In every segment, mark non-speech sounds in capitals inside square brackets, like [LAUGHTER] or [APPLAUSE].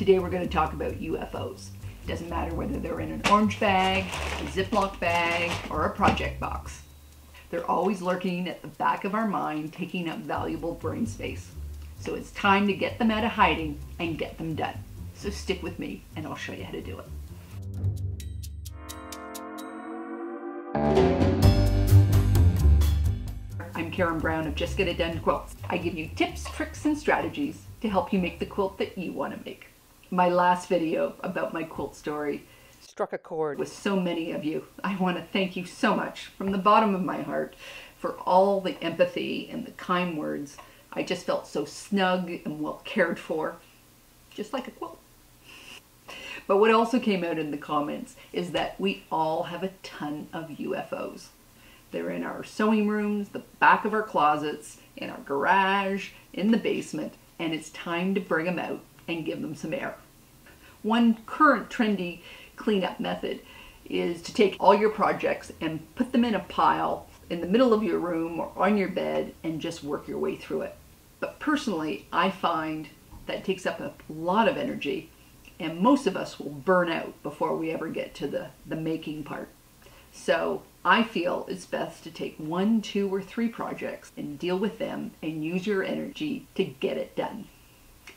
Today we're going to talk about UFOs. It doesn't matter whether they're in an orange bag, a Ziploc bag, or a project box. They're always lurking at the back of our mind, taking up valuable brain space. So it's time to get them out of hiding and get them done. So stick with me and I'll show you how to do it. I'm Karen Brown of Just Get It Done Quilts. I give you tips, tricks, and strategies to help you make the quilt that you want to make. My last video about my quilt story struck a chord with so many of you. I want to thank you so much from the bottom of my heart for all the empathy and the kind words. I just felt so snug and well cared for, just like a quilt. But what also came out in the comments is that we all have a ton of UFOs. They're in our sewing rooms, the back of our closets, in our garage, in the basement, and it's time to bring them out and give them some air. One current trendy cleanup method is to take all your projects and put them in a pile in the middle of your room or on your bed and just work your way through it. But personally, I find that takes up a lot of energy and most of us will burn out before we ever get to the, the making part. So I feel it's best to take one, two, or three projects and deal with them and use your energy to get it done.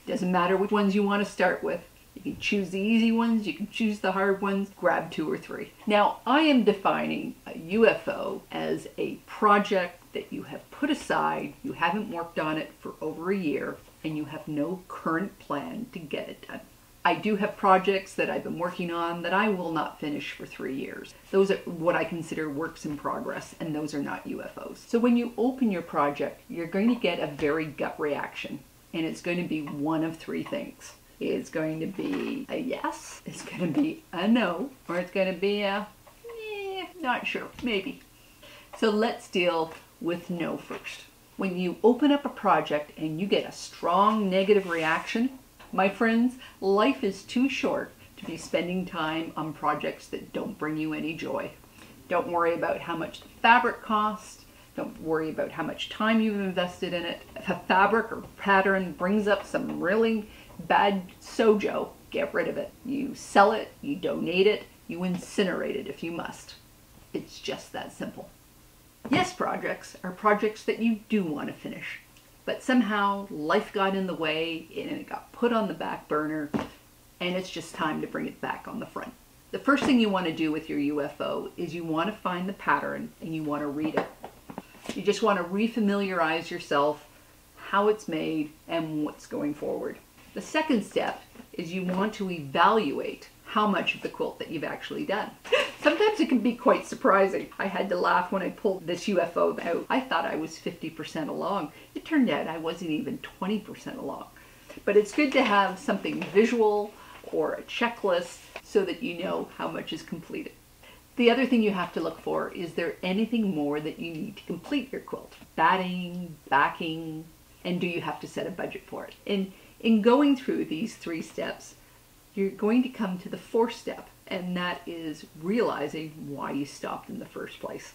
Doesn't matter which ones you want to start with. You can choose the easy ones, you can choose the hard ones, grab two or three. Now, I am defining a UFO as a project that you have put aside, you haven't worked on it for over a year, and you have no current plan to get it done. I do have projects that I've been working on that I will not finish for three years. Those are what I consider works in progress, and those are not UFOs. So when you open your project, you're going to get a very gut reaction, and it's going to be one of three things. It's going to be a yes, it's going to be a no, or it's going to be a eh, not sure, maybe. So let's deal with no first. When you open up a project and you get a strong negative reaction, my friends, life is too short to be spending time on projects that don't bring you any joy. Don't worry about how much the fabric costs. Don't worry about how much time you've invested in it. If a fabric or pattern brings up some really bad sojo, get rid of it. You sell it, you donate it, you incinerate it if you must. It's just that simple. Yes projects are projects that you do want to finish but somehow life got in the way and it got put on the back burner and it's just time to bring it back on the front. The first thing you want to do with your UFO is you want to find the pattern and you want to read it. You just want to refamiliarize yourself how it's made and what's going forward. The second step is you want to evaluate how much of the quilt that you've actually done. Sometimes it can be quite surprising. I had to laugh when I pulled this UFO out. I thought I was 50% along. It turned out I wasn't even 20% along. But it's good to have something visual or a checklist so that you know how much is completed. The other thing you have to look for is there anything more that you need to complete your quilt? Batting, backing, and do you have to set a budget for it? And in going through these three steps, you're going to come to the fourth step, and that is realizing why you stopped in the first place.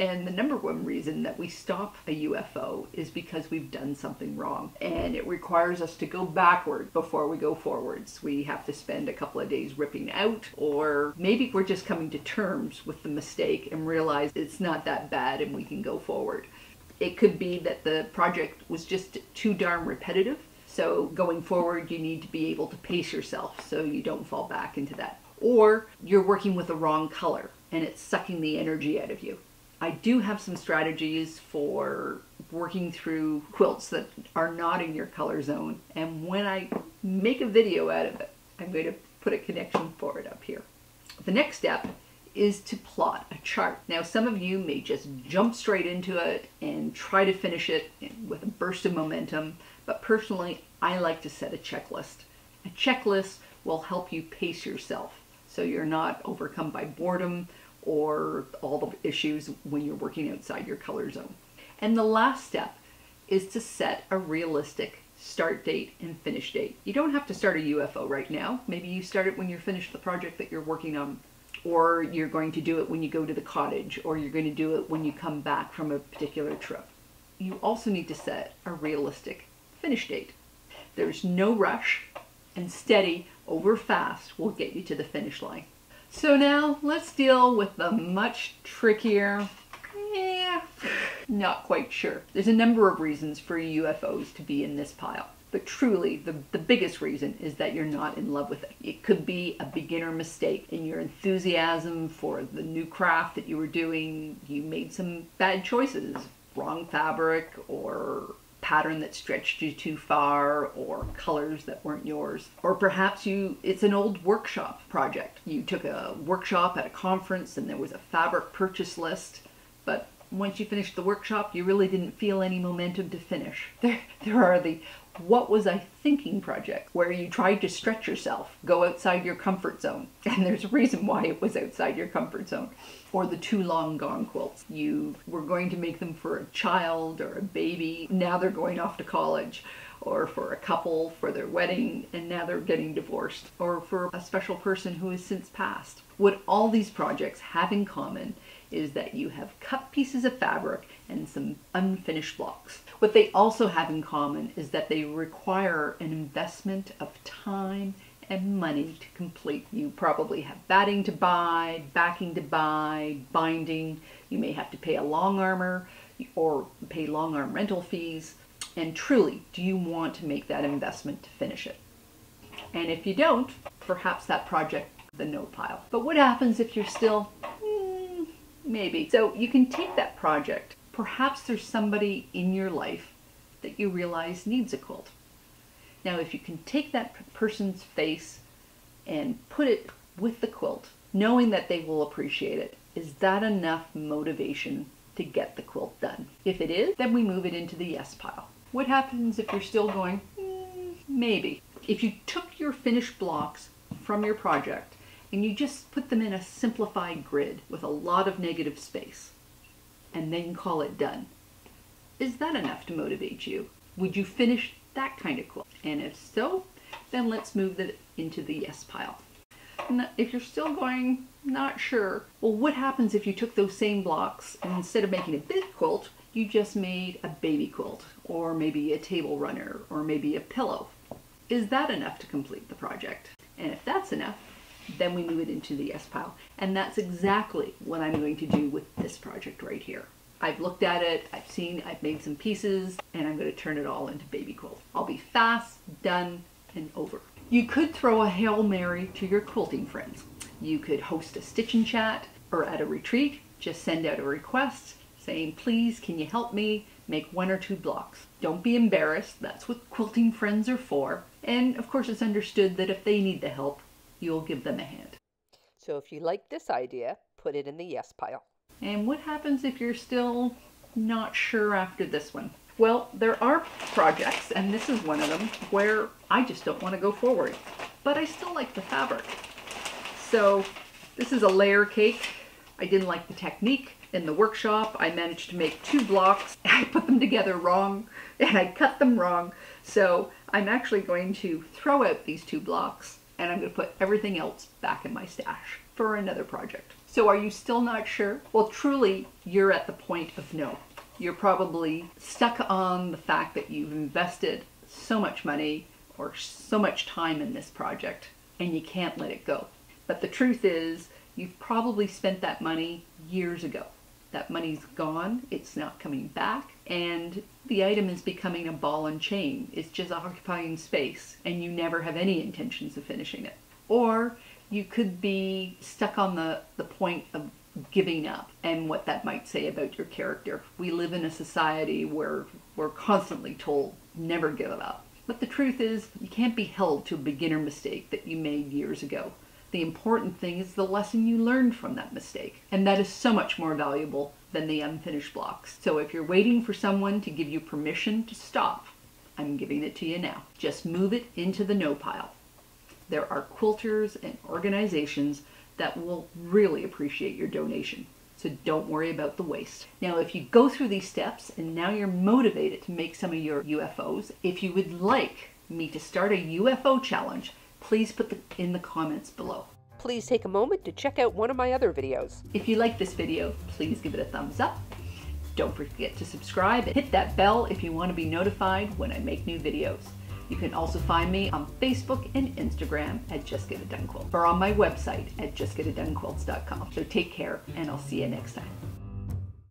And the number one reason that we stop a UFO is because we've done something wrong. And it requires us to go backward before we go forwards. We have to spend a couple of days ripping out, or maybe we're just coming to terms with the mistake and realize it's not that bad and we can go forward. It could be that the project was just too darn repetitive so going forward, you need to be able to pace yourself so you don't fall back into that. Or you're working with the wrong color and it's sucking the energy out of you. I do have some strategies for working through quilts that are not in your color zone. And when I make a video out of it, I'm going to put a connection for it up here. The next step is to plot a chart. Now, some of you may just jump straight into it and try to finish it with a burst of momentum. But personally, I like to set a checklist. A checklist will help you pace yourself so you're not overcome by boredom or all the issues when you're working outside your color zone. And the last step is to set a realistic start date and finish date. You don't have to start a UFO right now. Maybe you start it when you're finished the project that you're working on or you're going to do it when you go to the cottage or you're going to do it when you come back from a particular trip. You also need to set a realistic finish date. There's no rush. And steady over fast will get you to the finish line. So now let's deal with the much trickier, yeah, not quite sure. There's a number of reasons for UFOs to be in this pile. But truly, the, the biggest reason is that you're not in love with it. It could be a beginner mistake in your enthusiasm for the new craft that you were doing. You made some bad choices, wrong fabric, or pattern that stretched you too far or colors that weren't yours. Or perhaps you it's an old workshop project. You took a workshop at a conference and there was a fabric purchase list but once you finished the workshop you really didn't feel any momentum to finish. [LAUGHS] There there are the what was I thinking project where you tried to stretch yourself, go outside your comfort zone. [LAUGHS] And there's a reason why it was outside your comfort zone. Or the too long gone quilts. You were going to make them for a child or a baby. Now they're going off to college. Or for a couple for their wedding and now they're getting divorced. Or for a special person who has since passed. What all these projects have in common is that you have cut pieces of fabric and some unfinished blocks. What they also have in common is that they require an investment of time and money to complete. You probably have batting to buy, backing to buy, binding. You may have to pay a long armer or pay long arm rental fees. And truly, do you want to make that investment to finish it? And if you don't, perhaps that project the no pile. But what happens if you're still hmm, Maybe. So you can take that project. Perhaps there's somebody in your life that you realize needs a quilt. Now, if you can take that person's face and put it with the quilt, knowing that they will appreciate it, is that enough motivation to get the quilt done? If it is, then we move it into the yes pile. What happens if you're still going, mm, maybe? If you took your finished blocks from your project and you just put them in a simplified grid with a lot of negative space and then call it done. Is that enough to motivate you? Would you finish that kind of quilt? And if so, then let's move that into the yes pile. If you're still going, not sure, well, what happens if you took those same blocks and instead of making a big quilt, you just made a baby quilt, or maybe a table runner, or maybe a pillow? Is that enough to complete the project? And if that's enough, then we move it into the yes pile. And that's exactly what I'm going to do with this project right here. I've looked at it, I've seen, I've made some pieces, and I'm going to turn it all into baby quilt. I'll be fast, done, and over. You could throw a Hail Mary to your quilting friends. You could host a stitch and chat, or at a retreat, just send out a request saying, please, can you help me make one or two blocks? Don't be embarrassed, that's what quilting friends are for. And of course it's understood that if they need the help, you'll give them a hand. So if you like this idea, put it in the yes pile. And what happens if you're still not sure after this one? Well, there are projects, and this is one of them, where I just don't want to go forward. But I still like the fabric. So this is a layer cake. I didn't like the technique. In the workshop, I managed to make two blocks. [LAUGHS] I put them together wrong, and I cut them wrong. So I'm actually going to throw out these two blocks and I'm going to put everything else back in my stash for another project. So are you still not sure? Well, truly, you're at the point of no. You're probably stuck on the fact that you've invested so much money or so much time in this project and you can't let it go. But the truth is, you've probably spent that money years ago. That money's gone, it's not coming back, and the item is becoming a ball and chain. It's just occupying space, and you never have any intentions of finishing it. Or you could be stuck on the, the point of giving up and what that might say about your character. We live in a society where we're constantly told never give up. But the truth is, you can't be held to a beginner mistake that you made years ago. The important thing is the lesson you learned from that mistake. And that is so much more valuable than the unfinished blocks. So if you're waiting for someone to give you permission to stop, I'm giving it to you now. Just move it into the no pile. There are quilters and organizations that will really appreciate your donation. So don't worry about the waste. Now, if you go through these steps and now you're motivated to make some of your UFOs, if you would like me to start a UFO challenge, please put the, in the comments below. Please take a moment to check out one of my other videos. If you like this video, please give it a thumbs up. Don't forget to subscribe and hit that bell if you want to be notified when I make new videos. You can also find me on Facebook and Instagram at Just Get It Done Quilt or on my website at justgetitdonequilts.com. So take care and I'll see you next time.